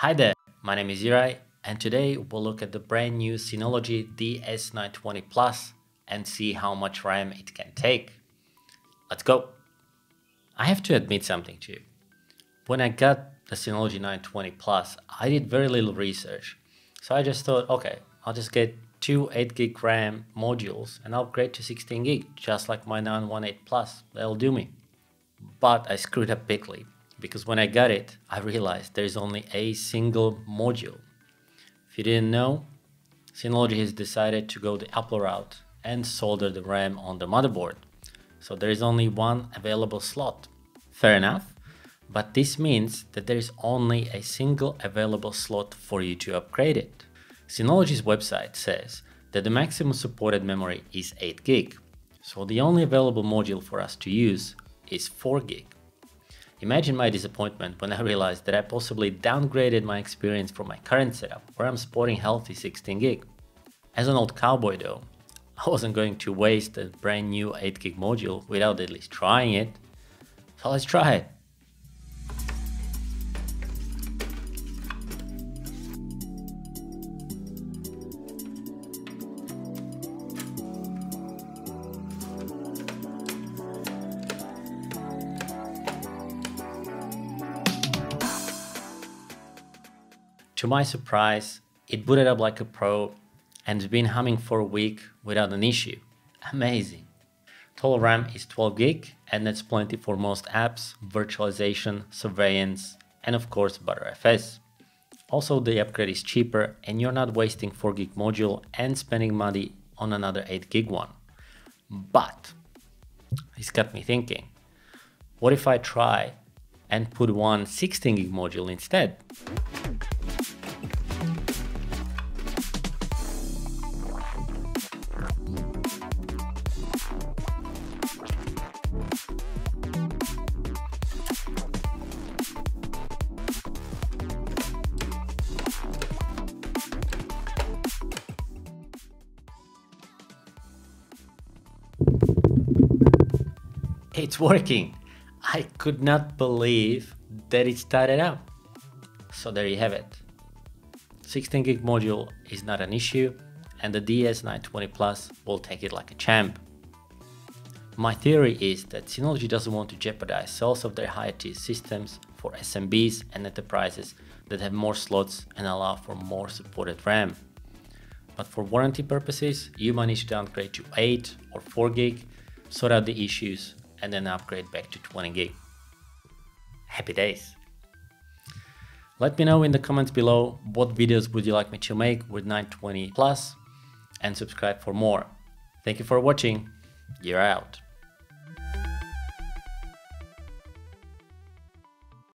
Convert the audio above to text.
Hi there, my name is Juraj and today we'll look at the brand new Synology DS920 Plus and see how much RAM it can take. Let's go! I have to admit something to you. When I got the Synology 920 Plus, I did very little research. So I just thought, okay, I'll just get two 8 gig RAM modules and upgrade to 16 gig, just like my 918 Plus. That'll do me. But I screwed up bigly because when I got it, I realized there's only a single module. If you didn't know, Synology has decided to go the Apple route and solder the RAM on the motherboard. So there is only one available slot. Fair enough, but this means that there is only a single available slot for you to upgrade it. Synology's website says that the maximum supported memory is 8 gig, so the only available module for us to use is 4 gig. Imagine my disappointment when I realized that I possibly downgraded my experience from my current setup, where I'm sporting healthy 16 gig. As an old cowboy though, I wasn't going to waste a brand new 8 gig module without at least trying it. So let's try it. To my surprise, it booted up like a pro and has been humming for a week without an issue. Amazing. Total RAM is 12 gig and that's plenty for most apps, virtualization, surveillance, and of course Btrfs. Also the upgrade is cheaper and you're not wasting 4 gig module and spending money on another 8 gig one. But this got me thinking, what if I try and put one 16 gig module instead? It's working. I could not believe that it started up. So there you have it. 16 gig module is not an issue and the DS920 Plus will take it like a champ. My theory is that Synology doesn't want to jeopardize sales of their higher tier systems for SMBs and enterprises that have more slots and allow for more supported RAM. But for warranty purposes, you might need to downgrade to 8 or 4 gig, sort out the issues, and then upgrade back to 20 gig. Happy days! Let me know in the comments below what videos would you like me to make with 920 plus and subscribe for more. Thank you for watching. Juraj out.